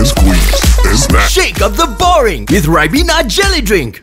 and squeeze and. Shake up the boring with Ribena Jelly Drink.